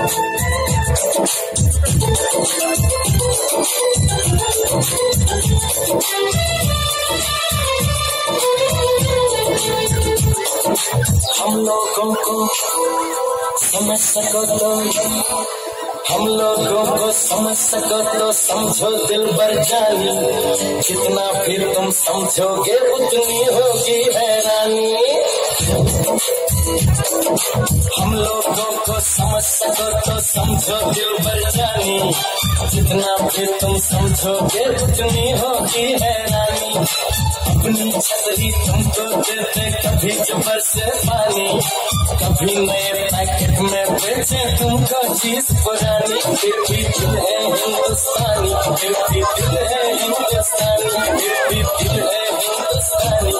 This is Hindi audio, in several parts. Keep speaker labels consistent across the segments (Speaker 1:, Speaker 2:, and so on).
Speaker 1: हम लोगों को समझ सको तो हम लोगों को समझ सको तो समझो दिल भर जानी। जितना भी तुम समझोगे, उतनी होगी हैरानी। हम लोगों को समझ सको तो समझो दिल भर जानी। जितना भी तुम समझोगे, उतनी होगी हैरानी। अपनी छतरी तुमको देते, कभी जबर से पानी। कभी नए पैकेट में बेचे तुमको चीज़ पुरानी। फिर भी दिल है हिंदुस्तानी, फिर भी दिल है हिंदुस्तानी, फिर भी दिल है हिंदुस्तानी।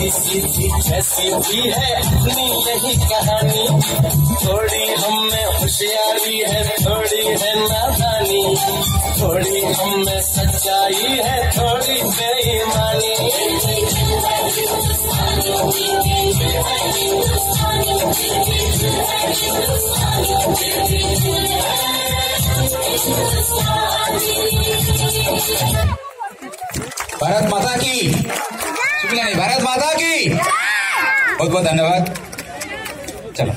Speaker 1: उल्टी सीधी जैसी भी है अपनी यही कहानी थोड़ी हम में होशियारी है थोड़ी है नादानी थोड़ी हम में सच्चाई है थोड़ी बेईमानी
Speaker 2: भारत माता की शुक्रिया नहीं भारत माता की। बहुत बहुत धन्यवाद। चलो।